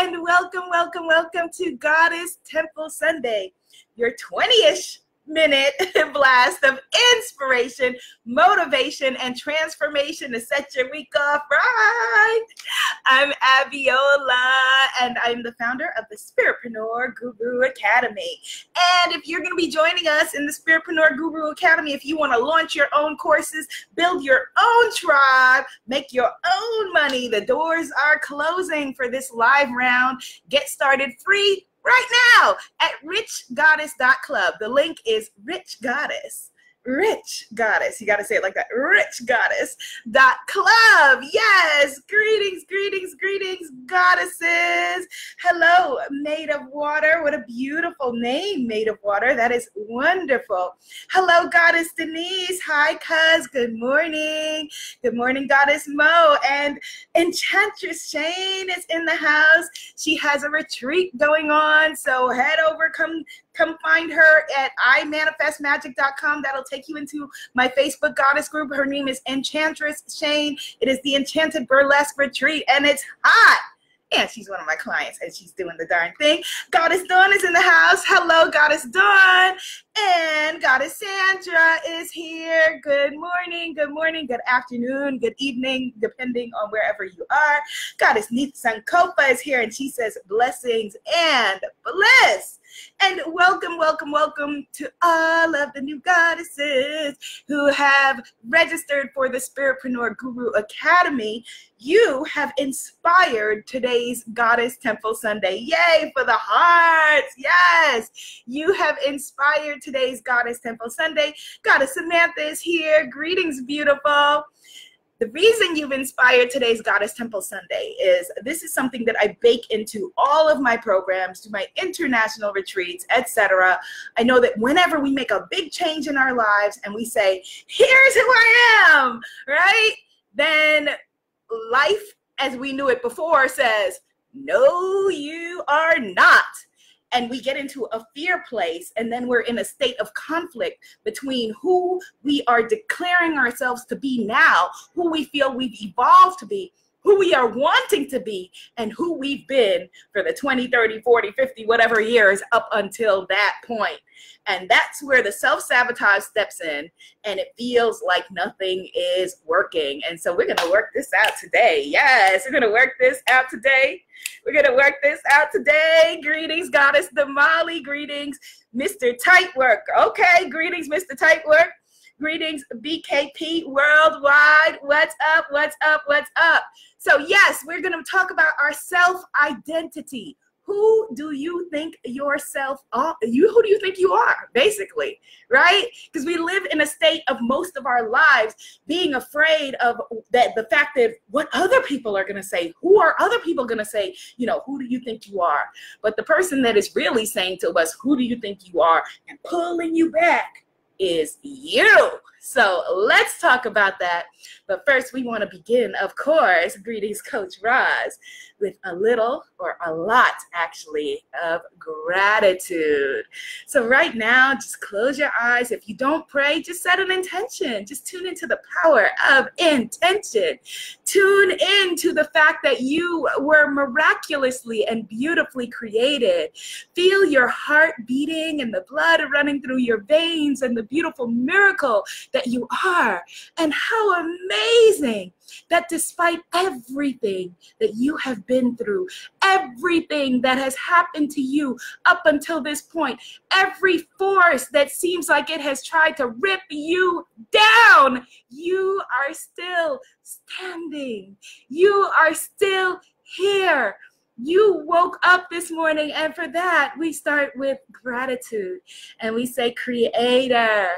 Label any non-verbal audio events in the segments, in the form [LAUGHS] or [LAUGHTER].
and welcome, welcome, welcome to Goddess Temple Sunday, your 20 ish minute [LAUGHS] blast of inspiration, motivation, and transformation to set your week off right. I'm Abiola, and I'm the founder of the Spiritpreneur Guru Academy. And if you're going to be joining us in the Spiritpreneur Guru Academy, if you want to launch your own courses, build your own tribe, make your own money, the doors are closing for this live round. Get started free right now at richgoddess.club. The link is Rich Goddess rich goddess. You got to say it like that. Rich goddess dot club. Yes. Greetings, greetings, greetings, goddesses. Hello, made of water. What a beautiful name, made of water. That is wonderful. Hello, goddess Denise. Hi, cuz. Good morning. Good morning, goddess Mo. And enchantress Shane is in the house. She has a retreat going on. So head over, come come find her at imanifestmagic.com. That'll take you into my Facebook goddess group. Her name is Enchantress Shane. It is the Enchanted Burlesque Retreat, and it's hot. And she's one of my clients, and she's doing the darn thing. Goddess Dawn is in the house. Hello, Goddess Dawn. And Goddess Sandra is here. Good morning, good morning, good afternoon, good evening, depending on wherever you are. Goddess Neith Sankofa is here, and she says blessings and bliss. And welcome, welcome, welcome to all of the new goddesses who have registered for the Spiritpreneur Guru Academy. You have inspired today's Goddess Temple Sunday. Yay for the hearts. Yes. You have inspired today's Goddess Temple Sunday. Goddess Samantha is here. Greetings, beautiful the reason you've inspired today's Goddess Temple Sunday is this is something that I bake into all of my programs, to my international retreats, etc. I know that whenever we make a big change in our lives and we say, here's who I am, right? Then life as we knew it before says, no, you are not and we get into a fear place and then we're in a state of conflict between who we are declaring ourselves to be now who we feel we've evolved to be who we are wanting to be and who we've been for the 20 30 40 50 whatever years up until that point. And that's where the self-sabotage steps in and it feels like nothing is working. And so we're going to work this out today. Yes we're going to work this out today. We're going to work this out today. Greetings goddess damali. Greetings mr tight work okay greetings mr tight work Greetings, BKP worldwide. What's up? What's up? What's up? So, yes, we're going to talk about our self identity. Who do you think yourself are? You who do you think you are, basically, right? Because we live in a state of most of our lives being afraid of that the fact that what other people are gonna say. Who are other people gonna say? You know, who do you think you are? But the person that is really saying to us, who do you think you are, and pulling you back is you. So let's talk about that. But first, we want to begin, of course, greetings, Coach Roz, with a little or a lot, actually, of gratitude. So, right now, just close your eyes. If you don't pray, just set an intention. Just tune into the power of intention. Tune in to the fact that you were miraculously and beautifully created. Feel your heart beating and the blood running through your veins and the beautiful miracle that you are. And how amazing that despite everything that you have been through, everything that has happened to you up until this point, every force that seems like it has tried to rip you down, you are still standing. You are still here. You woke up this morning, and for that, we start with gratitude and we say, Creator,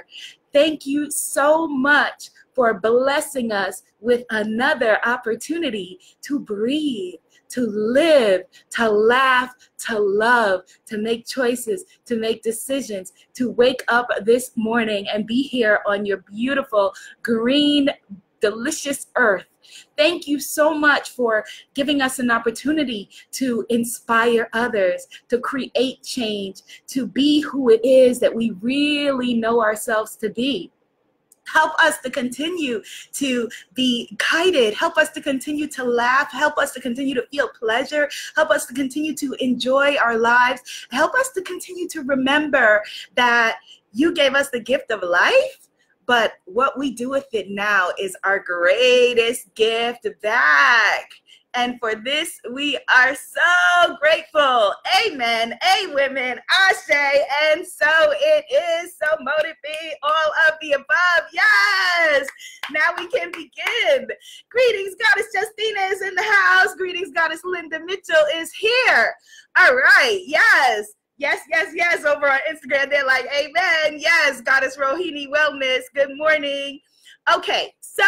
thank you so much for blessing us with another opportunity to breathe, to live, to laugh, to love, to make choices, to make decisions, to wake up this morning and be here on your beautiful green, delicious earth. Thank you so much for giving us an opportunity to inspire others, to create change, to be who it is that we really know ourselves to be. Help us to continue to be guided. Help us to continue to laugh. Help us to continue to feel pleasure. Help us to continue to enjoy our lives. Help us to continue to remember that you gave us the gift of life. But what we do with it now is our greatest gift back. And for this, we are so grateful. Amen. A women, Ashe. And so it is. So motivate all of the above. Yes. Now we can begin. Greetings, Goddess Justina is in the house. Greetings, Goddess Linda Mitchell is here. All right. Yes. Yes, yes, yes. Over on Instagram, they're like, Amen. Yes, Goddess Rohini Wellness. Good morning. Okay, so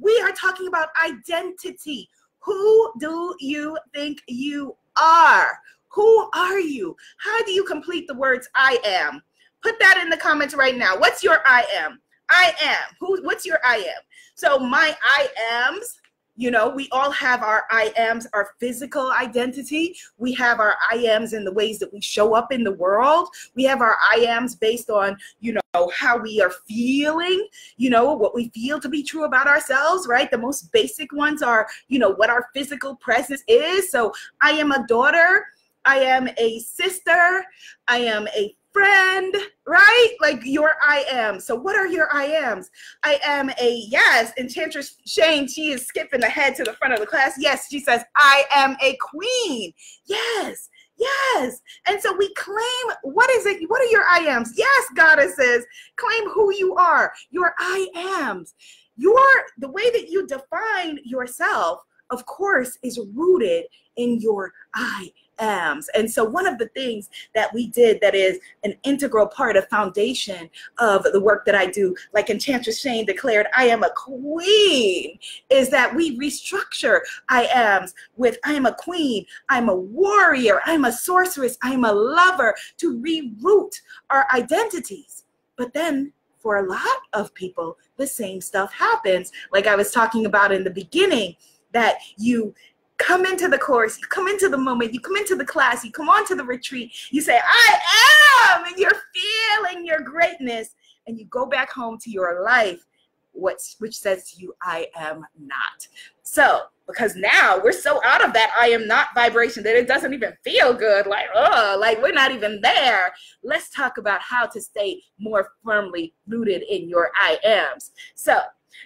we are talking about identity. Who do you think you are? Who are you? How do you complete the words I am? Put that in the comments right now. What's your I am? I am. Who what's your I am? So my I ams you know, we all have our I ams, our physical identity. We have our I ams in the ways that we show up in the world. We have our I ams based on, you know, how we are feeling, you know, what we feel to be true about ourselves, right? The most basic ones are, you know, what our physical presence is. So I am a daughter. I am a sister. I am a friend, right? Like your I am. So what are your I ams? I am a yes. Enchantress Shane, she is skipping ahead to the front of the class. Yes, she says, I am a queen. Yes. Yes. And so we claim what is it? What are your I ams? Yes, goddesses. Claim who you are. Your I ams. Your the way that you define yourself, of course, is rooted in your I ams. And so one of the things that we did that is an integral part of foundation of the work that I do, like Enchantress Shane declared, I am a queen, is that we restructure I ams with I am a queen, I'm a warrior, I'm a sorceress, I'm a lover to reroot our identities. But then for a lot of people, the same stuff happens. Like I was talking about in the beginning, that you come into the course, you come into the moment, you come into the class, you come onto the retreat, you say, I am, and you're feeling your greatness, and you go back home to your life, what's, which says to you, I am not. So, because now we're so out of that I am not vibration that it doesn't even feel good. Like, oh, like we're not even there. Let's talk about how to stay more firmly rooted in your I ams. So,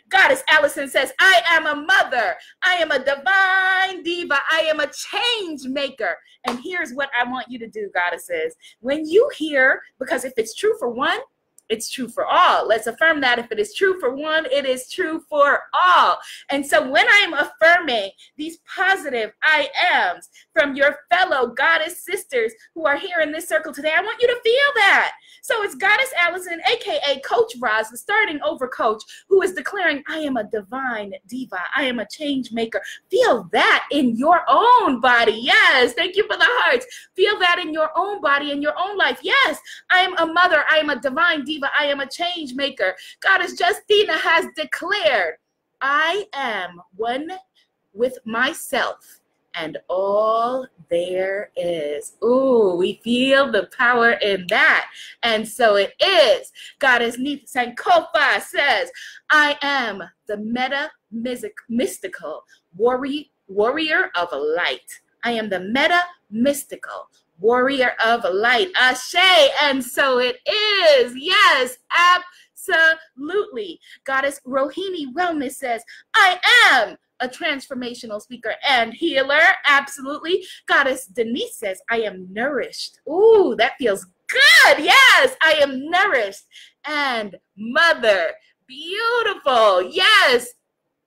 Goddess Allison says, I am a mother. I am a divine diva. I am a change maker. And here's what I want you to do, goddesses. When you hear, because if it's true for one, it's true for all. Let's affirm that if it is true for one, it is true for all. And so when I am affirming these positive I ams from your fellow goddess sisters who are here in this circle today, I want you to feel that. So it's Goddess Allison, aka Coach Roz, the starting over coach, who is declaring, I am a divine diva. I am a change maker. Feel that in your own body. Yes. Thank you for the hearts. Feel that in your own body, in your own life. Yes. I am a mother. I am a divine diva. I am a change maker. Goddess Justina has declared, I am one with myself and all there is. Ooh, we feel the power in that. And so it is. Goddess Neith Sankofa says, I am the meta mystical warrior, warrior of light. I am the meta mystical warrior of light. Ashe. And so it is. Yes, absolutely. Goddess Rohini Wellness says, I am a transformational speaker and healer. Absolutely. Goddess Denise says, I am nourished. Ooh, that feels good. Yes, I am nourished. And mother, beautiful. Yes.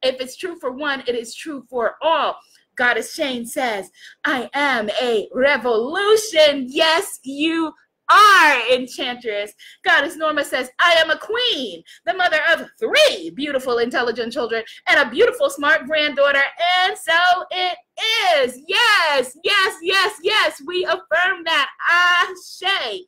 If it's true for one, it is true for all. Goddess Shane says, I am a revolution. Yes, you are enchantress. Goddess Norma says, I am a queen, the mother of three beautiful, intelligent children and a beautiful, smart granddaughter. And so it is. Yes, yes, yes, yes. We affirm that. Ashe.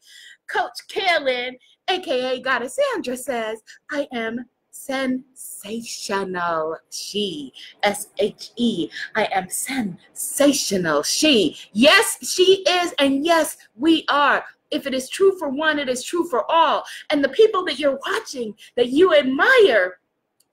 Coach Kaylin, aka Goddess Sandra, says, I am sensational. She s-h-e i am sensational. She yes she is and yes we are. If it is true for one, it is true for all. And the people that you're watching that you admire,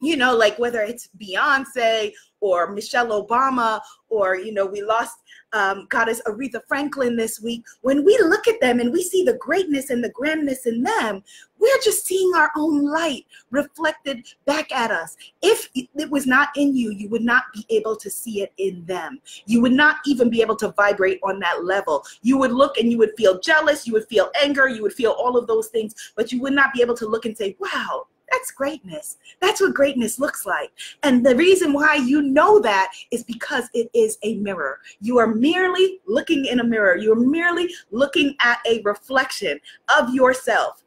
you know, like whether it's Beyonce or Michelle Obama, or, you know, we lost um, Goddess Aretha Franklin this week. When we look at them and we see the greatness and the grandness in them, we're just seeing our own light reflected back at us. If it was not in you, you would not be able to see it in them. You would not even be able to vibrate on that level. You would look and you would feel jealous, you would feel anger, you would feel all of those things, but you would not be able to look and say, wow, that's greatness. That's what greatness looks like. And the reason why you know that is because it is a mirror. You are merely looking in a mirror. You're merely looking at a reflection of yourself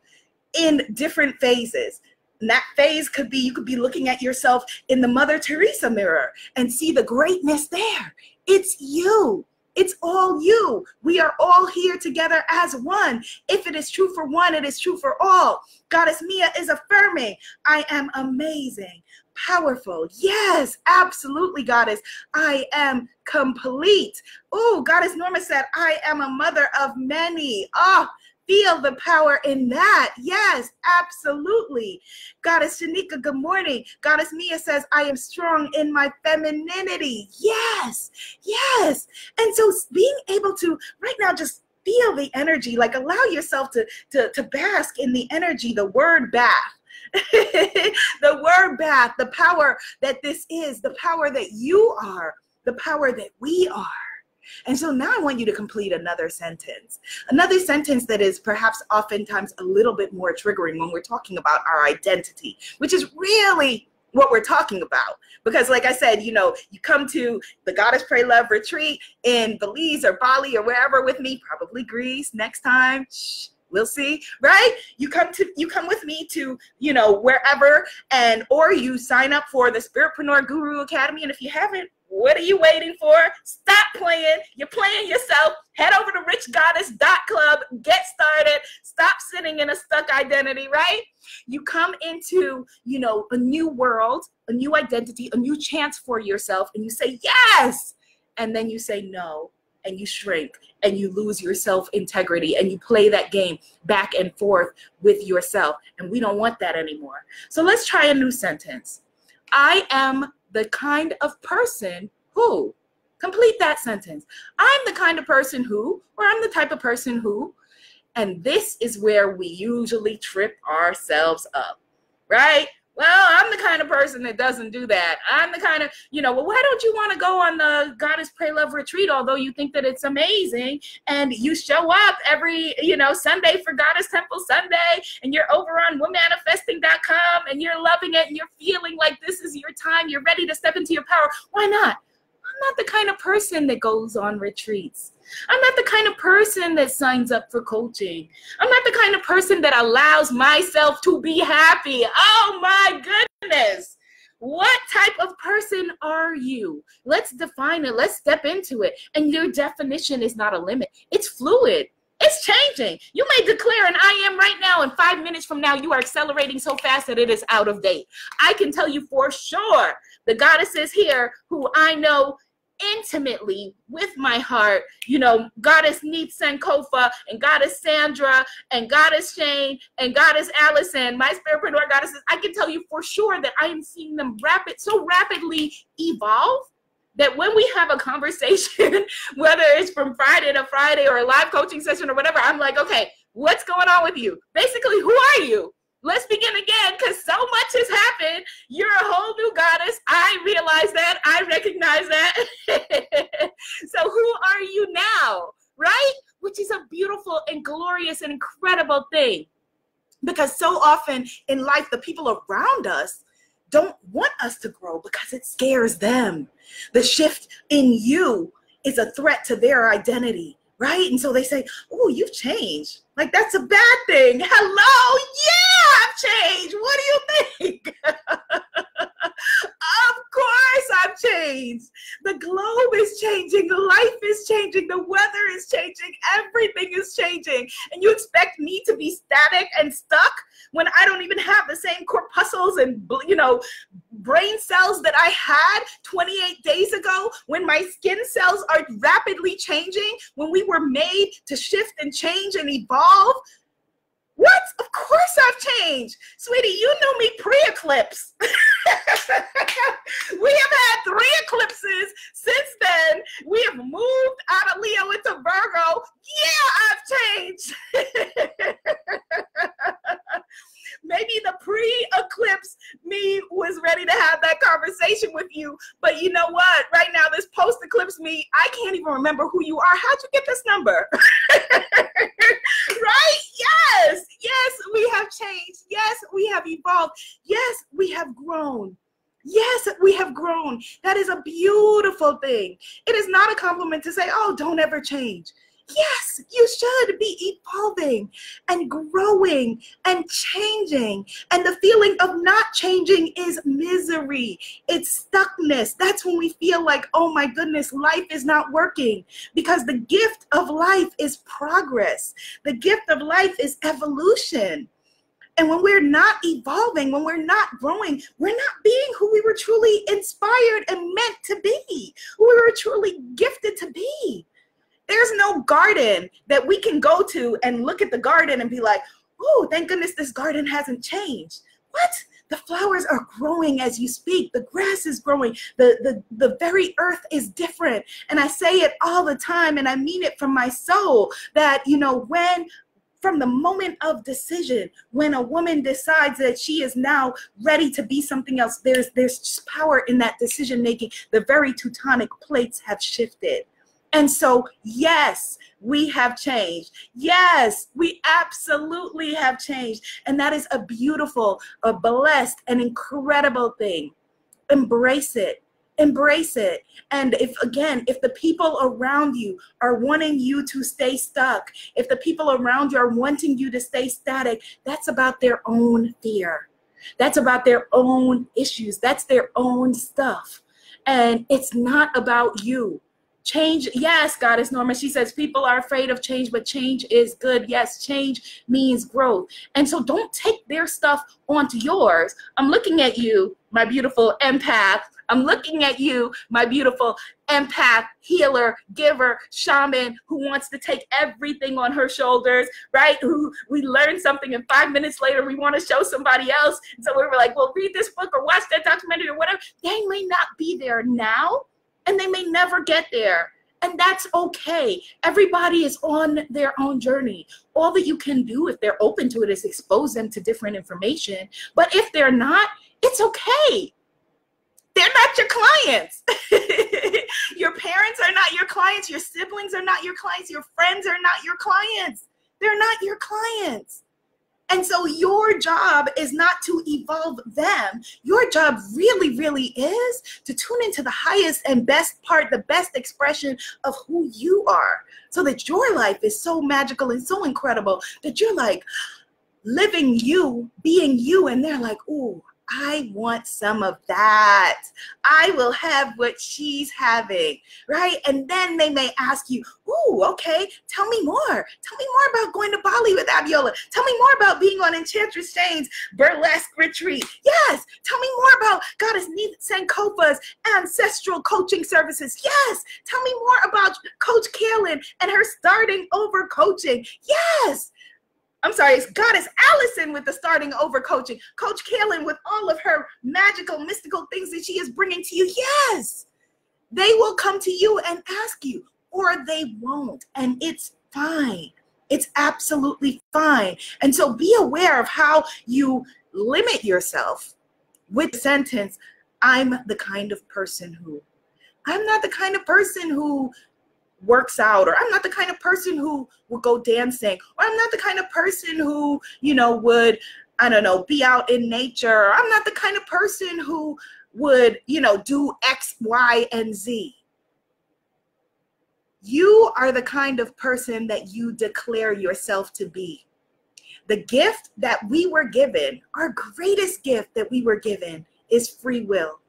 in different phases. And that phase could be you could be looking at yourself in the Mother Teresa mirror and see the greatness there. It's you. It's all you. We are all here together as one. If it is true for one, it is true for all. Goddess Mia is affirming, I am amazing, powerful. Yes, absolutely, Goddess. I am complete. Oh, Goddess Norma said, I am a mother of many. Oh, feel the power in that. Yes, absolutely. Goddess Shanika, good morning. Goddess Mia says, I am strong in my femininity. Yes, yes. And so being able to right now just feel the energy, like allow yourself to, to, to bask in the energy, the word bath. [LAUGHS] the word bath, the power that this is, the power that you are, the power that we are. And so now I want you to complete another sentence. Another sentence that is perhaps oftentimes a little bit more triggering when we're talking about our identity, which is really what we're talking about. Because, like I said, you know, you come to the Goddess Pray Love retreat in Belize or Bali or wherever with me, probably Greece next time. Shh, we'll see right you come to you come with me to you know wherever and or you sign up for the spiritpreneur guru academy and if you haven't what are you waiting for? Stop playing. You're playing yourself. Head over to richgoddess.club. Get started. Stop sitting in a stuck identity, right? You come into, you know, a new world, a new identity, a new chance for yourself, and you say, yes. And then you say no, and you shrink, and you lose your self integrity, and you play that game back and forth with yourself. And we don't want that anymore. So let's try a new sentence. I am the kind of person who, complete that sentence. I'm the kind of person who, or I'm the type of person who, and this is where we usually trip ourselves up, right? Well, I'm the kind of person that doesn't do that. I'm the kind of, you know, well, why don't you want to go on the Goddess Pray Love retreat, although you think that it's amazing and you show up every, you know, Sunday for Goddess Temple Sunday and you're over on womanifesting.com and you're loving it and you're feeling like this is your time. You're ready to step into your power. Why not? I'm not the kind of person that goes on retreats. I'm not the kind of person that signs up for coaching. I'm not the kind of person that allows myself to be happy. Oh my goodness. What type of person are you? Let's define it. Let's step into it. And your definition is not a limit, it's fluid. It's changing. You may declare an I am right now, and five minutes from now, you are accelerating so fast that it is out of date. I can tell you for sure the goddesses here who I know intimately with my heart, you know, Goddess Neith Sankofa and Goddess Sandra and Goddess Shane and Goddess Allison, my spiritpreneur goddesses, I can tell you for sure that I am seeing them rapid, so rapidly evolve that when we have a conversation, [LAUGHS] whether it's from Friday to Friday or a live coaching session or whatever, I'm like, okay, what's going on with you? Basically, who are you? Let's begin again because so much has happened. You're a whole new goddess. I realize that. I recognize that. [LAUGHS] so, who are you now? Right? Which is a beautiful and glorious and incredible thing. Because so often in life, the people around us don't want us to grow because it scares them. The shift in you is a threat to their identity right? And so they say, Oh, you've changed. Like, that's a bad thing. Hello. Yeah, changed. What do you think? [LAUGHS] of course, I've changed The globe is changing. Life is changing. The weather is changing. Everything is changing. And you expect me to be static and stuck when I don't even have the same corpuscles and, you know, brain cells that I had 28 days ago, when my skin cells are rapidly changing, when we were made to shift and change and evolve. What? Of course I've changed. Sweetie, you knew me pre eclipse. [LAUGHS] we have had three eclipses since then. We have moved out of Leo into Virgo. Yeah, I've changed. [LAUGHS] maybe the pre-eclipse me was ready to have that conversation with you. But you know what? Right now, this post-eclipse me, I can't even remember who you are. How'd you get this number? [LAUGHS] right? Yes, yes, we have changed. Yes, we have evolved. Yes, we have grown. Yes, we have grown. That is a beautiful thing. It is not a compliment to say, oh, don't ever change. Yes, you should be evolving and growing and changing. And the feeling of not changing is misery, it's stuckness. That's when we feel like, oh my goodness, life is not working because the gift of life is progress, the gift of life is evolution. And when we're not evolving, when we're not growing, we're not being who we were truly inspired and meant to be, who we were truly gifted to be. There's no garden that we can go to and look at the garden and be like, oh, thank goodness this garden hasn't changed. What? The flowers are growing as you speak. The grass is growing. The, the, the very earth is different. And I say it all the time, and I mean it from my soul that, you know, when from the moment of decision when a woman decides that she is now ready to be something else there's there's power in that decision making the very tectonic plates have shifted and so, yes, we have changed. Yes, we absolutely have changed. And that is a beautiful, a blessed, and incredible thing. Embrace it. Embrace it. And if, again, if the people around you are wanting you to stay stuck, if the people around you are wanting you to stay static, that's about their own fear. That's about their own issues. That's their own stuff. And it's not about you. Change, yes, Goddess Norma. She says people are afraid of change, but change is good. Yes, change means growth. And so don't take their stuff onto yours. I'm looking at you, my beautiful empath. I'm looking at you, my beautiful empath, healer, giver, shaman who wants to take everything on her shoulders, right? Who we learn something and five minutes later we want to show somebody else. So we were like, well, read this book or watch that documentary or whatever. They may not be there now, and they may never get there. And that's okay. Everybody is on their own journey. All that you can do if they're open to it is expose them to different information. But if they're not, it's okay. They're not your clients. [LAUGHS] your parents are not your clients. Your siblings are not your clients. Your friends are not your clients. They're not your clients. And so your job is not to evolve them. Your job really, really is to tune into the highest and best part, the best expression of who you are, so that your life is so magical and so incredible that you're like living you, being you, and they're like, ooh, I want some of that. I will have what she's having, right? And then they may ask you, Ooh, okay, tell me more. Tell me more about going to Bali with Abiola. Tell me more about being on Enchantress Shane's burlesque retreat. Yes, tell me more about Goddess Sankofa's ancestral coaching services. Yes, tell me more about Coach Kaylin and her starting over coaching. Yes, I'm sorry, it's Goddess Allison with the starting over coaching, Coach Kaylin with all of her magical, mystical things that she is bringing to you. Yes, they will come to you and ask you, or they won't. And it's fine. It's absolutely fine. And so be aware of how you limit yourself with sentence, I'm the kind of person who. I'm not the kind of person who works out or i'm not the kind of person who would go dancing or i'm not the kind of person who you know would i don't know be out in nature or i'm not the kind of person who would you know do x y and z. You are the kind of person that you declare yourself to be. The gift that we were given our greatest gift that we were given is free will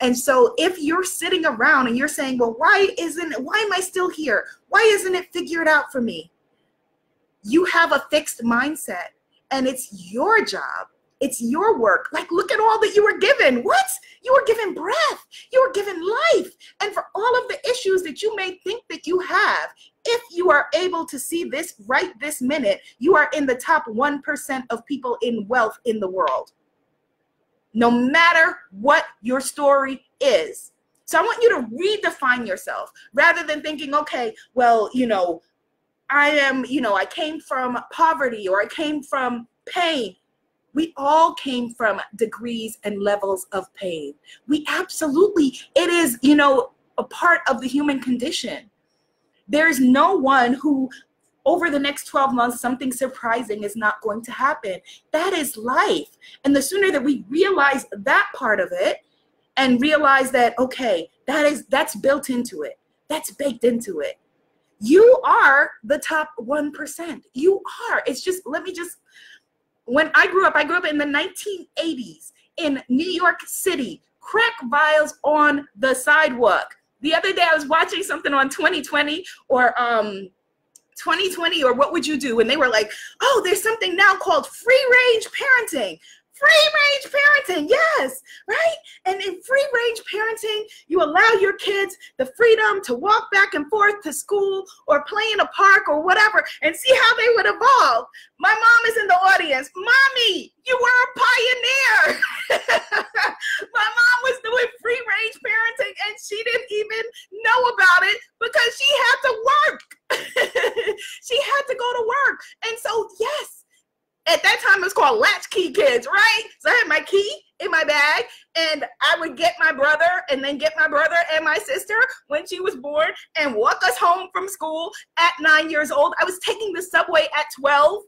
And so if you're sitting around and you're saying, well, why isn't, why am I still here? Why isn't it figured out for me? You have a fixed mindset and it's your job. It's your work. Like, look at all that you were given. What? You were given breath. You were given life. And for all of the issues that you may think that you have, if you are able to see this right this minute, you are in the top 1% of people in wealth in the world no matter what your story is. So I want you to redefine yourself rather than thinking, okay, well, you know, I am, you know, I came from poverty or I came from pain. We all came from degrees and levels of pain. We absolutely, it is, you know, a part of the human condition. There's no one who over the next 12 months, something surprising is not going to happen. That is life. And the sooner that we realize that part of it and realize that, okay, that is that's built into it, that's baked into it. You are the top 1%. You are. It's just, let me just, when I grew up, I grew up in the 1980s in New York City, crack vials on the sidewalk. The other day I was watching something on 2020 or um 2020 or what would you do? And they were like, oh, there's something now called free range parenting. Free range parenting, yes, right? And in free range parenting, you allow your kids the freedom to walk back and forth to school or play in a park or whatever and see how they would evolve. My mom is in the audience. Mommy, you were a pioneer. [LAUGHS] My mom was doing free range parenting and she didn't even know about it because she had to work. [LAUGHS] she had to go to work. And so, yes, at that time it was called latchkey kids, right? So I had my key in my bag and I would get my brother and then get my brother and my sister when she was born and walk us home from school at nine years old. I was taking the subway at 12.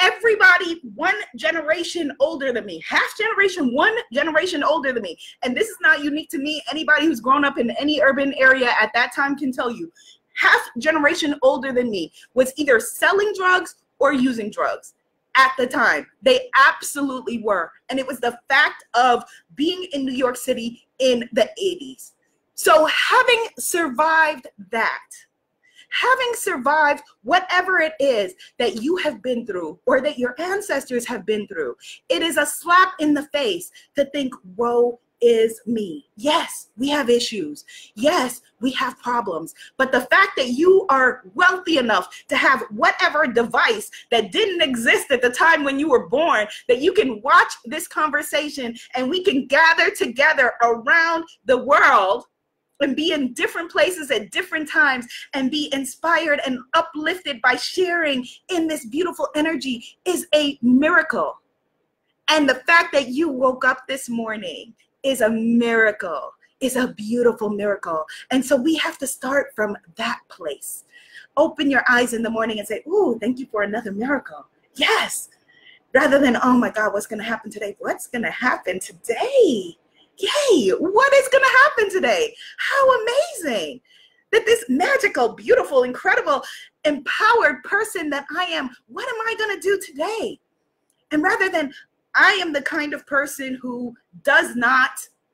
Everybody one generation older than me, half generation, one generation older than me. And this is not unique to me. Anybody who's grown up in any urban area at that time can tell you. Half generation older than me was either selling drugs or using drugs at the time. They absolutely were. And it was the fact of being in New York City in the 80s. So, having survived that, having survived whatever it is that you have been through or that your ancestors have been through, it is a slap in the face to think, woe is me. Yes, we have issues. Yes, we have problems. But the fact that you are wealthy enough to have whatever device that didn't exist at the time when you were born, that you can watch this conversation and we can gather together around the world and be in different places at different times and be inspired and uplifted by sharing in this beautiful energy is a miracle. And the fact that you woke up this morning is a miracle, is a beautiful miracle. And so we have to start from that place. Open your eyes in the morning and say, Ooh, thank you for another miracle. Yes. Rather than, oh my God, what's going to happen today? What's going to happen today? Yay, what is going to happen today? How amazing that this magical, beautiful, incredible, empowered person that I am, what am I going to do today? And rather than, I am the kind of person who does not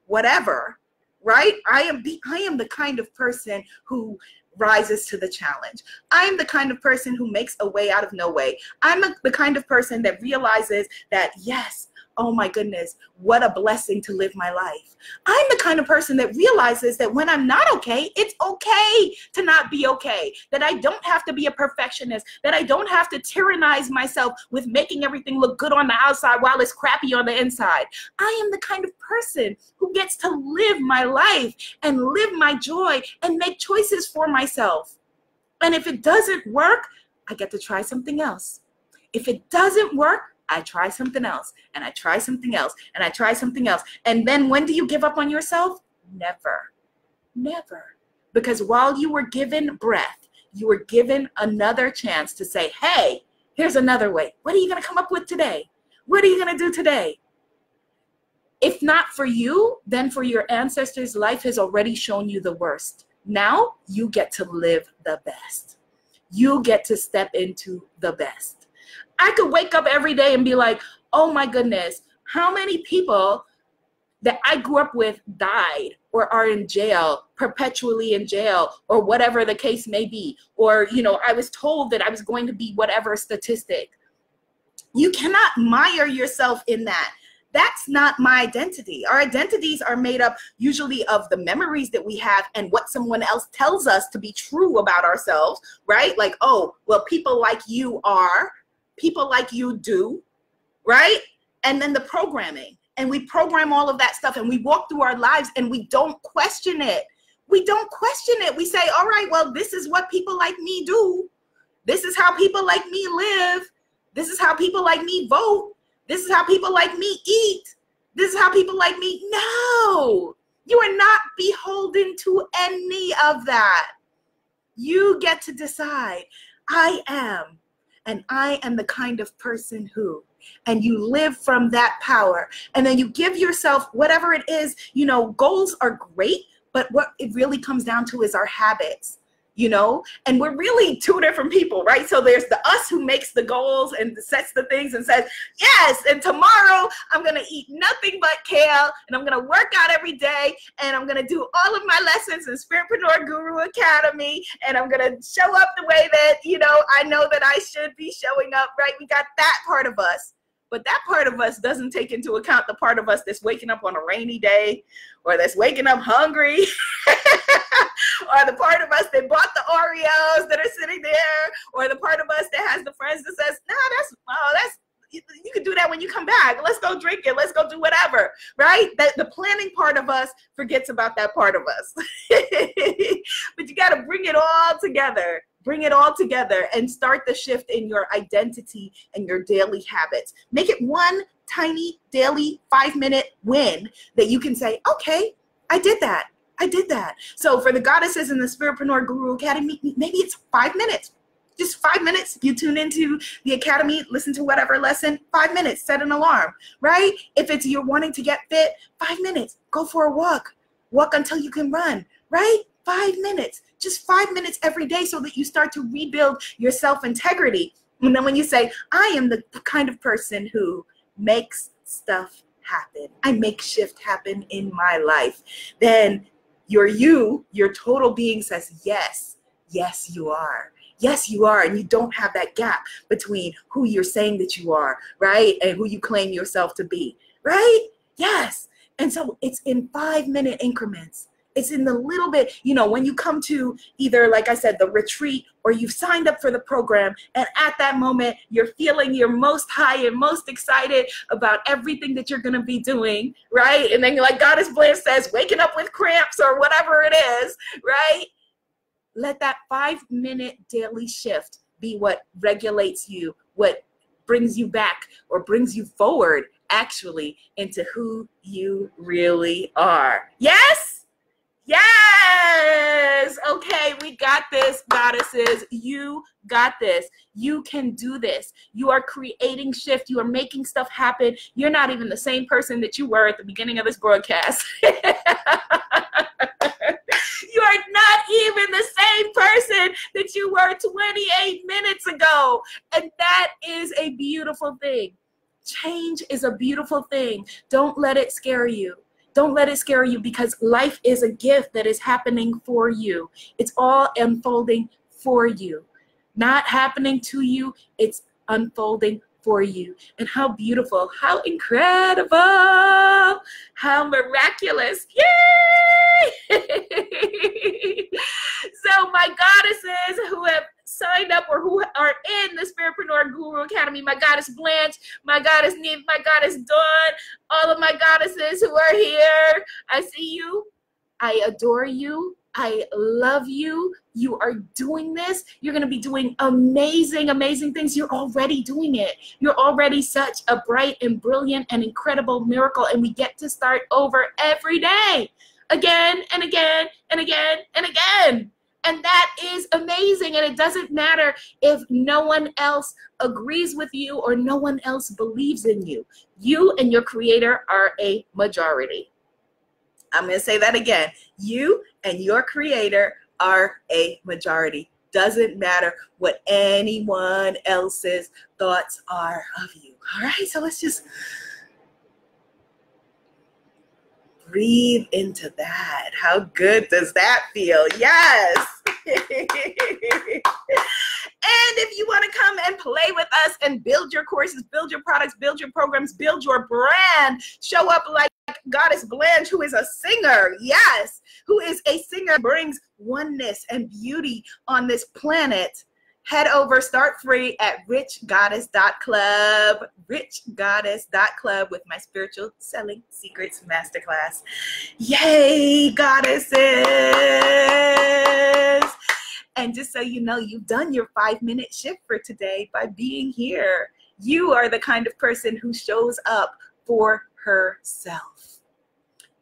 whatever, right? I am the I am the kind of person who rises to the challenge. I am the kind of person who makes a way out of no way. I'm the kind of person that realizes that yes, oh my goodness, what a blessing to live my life. I'm the kind of person that realizes that when I'm not okay, it's okay to not be okay, that I don't have to be a perfectionist, that I don't have to tyrannize myself with making everything look good on the outside while it's crappy on the inside. I am the kind of person who gets to live my life and live my joy and make choices for myself. And if it doesn't work, I get to try something else. If it doesn't work, I try something else and I try something else and I try something else. And then when do you give up on yourself? Never. Never. Because while you were given breath, you were given another chance to say, hey, here's another way. What are you going to come up with today? What are you going to do today? If not for you, then for your ancestors, life has already shown you the worst. Now you get to live the best. You get to step into the best. I could wake up every day and be like, oh my goodness, how many people that I grew up with died or are in jail, perpetually in jail, or whatever the case may be, or, you know, I was told that I was going to be whatever statistic. You cannot mire yourself in that that's not my identity. Our identities are made up usually of the memories that we have and what someone else tells us to be true about ourselves, right? Like, oh, well, people like you are, people like you do, right? And then the programming. And we program all of that stuff and we walk through our lives and we don't question it. We don't question it. We say, all right, well, this is what people like me do. This is how people like me live. This is how people like me vote this is how people like me eat. This is how people like me. No, you are not beholden to any of that. You get to decide. I am, and I am the kind of person who, and you live from that power. And then you give yourself whatever it is, you know, goals are great, but what it really comes down to is our habits you know? And we're really two different people right? So there's the us who makes the goals and sets the things and says yes and tomorrow i'm going to eat nothing but kale and i'm going to work out every day and i'm going to do all of my lessons in spiritpreneur guru academy and i'm going to show up the way that you know i know that i should be showing up right? We got that part of us but that part of us doesn't take into account the part of us that's waking up on a rainy day or that's waking up hungry [LAUGHS] or the part of us that bought the Oreos that are sitting there or the part of us that has the friends that says, nah, that's, oh, that's, you, you can do that when you come back. Let's go drink it. Let's go do whatever, right? That the planning part of us forgets about that part of us. [LAUGHS] but you got to bring it all together bring it all together and start the shift in your identity and your daily habits. Make it one tiny daily five minute win that you can say, okay, I did that. I did that. So for the goddesses in the Spiritpreneur Guru Academy, maybe it's five minutes. Just five minutes. You tune into the academy, listen to whatever lesson, five minutes, set an alarm, right? If it's you're wanting to get fit, five minutes. Go for a walk. Walk until you can run, right? Five minutes just five minutes every day so that you start to rebuild your self integrity. And then when you say, I am the kind of person who makes stuff happen, I make shift happen in my life, then your you, your total being says, Yes, yes, you are. Yes, you are. And you don't have that gap between who you're saying that you are, right? And who you claim yourself to be, right? Yes. And so it's in five minute increments it's in the little bit, you know, when you come to either, like I said, the retreat or you've signed up for the program, and at that moment, you're feeling you're most high and most excited about everything that you're going to be doing, right? And then, like Goddess Blanche says, waking up with cramps or whatever it is, right? Let that five minute daily shift be what regulates you, what brings you back or brings you forward actually into who you really are. Yes? Yes. Okay, we got this, goddesses. You got this. You can do this. You are creating shift. You are making stuff happen. You're not even the same person that you were at the beginning of this broadcast. [LAUGHS] you are not even the same person that you were 28 minutes ago. And that is a beautiful thing. Change is a beautiful thing. Don't let it scare you. Don't let it scare you because life is a gift that is happening for you. It's all unfolding for you. Not happening to you, it's unfolding for you. And how beautiful, how incredible, how miraculous. Yay! [LAUGHS] so, my goddesses who have signed up or who are in the Spiritpreneur Guru Academy, my goddess Blanche, my goddess Neve, my goddess Dawn, all of my goddesses who are here. I see you. I adore you. I love you. You are doing this. You're going to be doing amazing, amazing things. You're already doing it. You're already such a bright and brilliant and incredible miracle. And we get to start over every day, again and again and again and again. And that is amazing. And it doesn't matter if no one else agrees with you or no one else believes in you. You and your creator are a majority. I'm going to say that again. You and your creator are a majority. Doesn't matter what anyone else's thoughts are of you. All right, so let's just breathe into that. How good does that feel? Yes. [LAUGHS] and if you want to come and play with us and build your courses, build your products, build your programs, build your brand, show up like Goddess Blanche, who is a singer, yes, who is a singer, brings oneness and beauty on this planet head over, start free at richgoddess.club, richgoddess.club with my spiritual selling secrets masterclass. Yay, goddesses! And just so you know, you've done your five minute shift for today by being here. You are the kind of person who shows up for herself.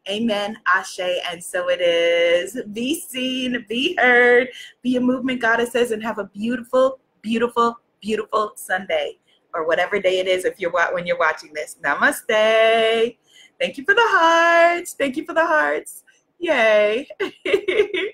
Amen, Ashe, and so it is. Be seen, be heard, be a movement goddesses, and have a beautiful, beautiful, beautiful Sunday or whatever day it is if you're when you're watching this. Namaste. Thank you for the hearts. Thank you for the hearts. Yay. [LAUGHS]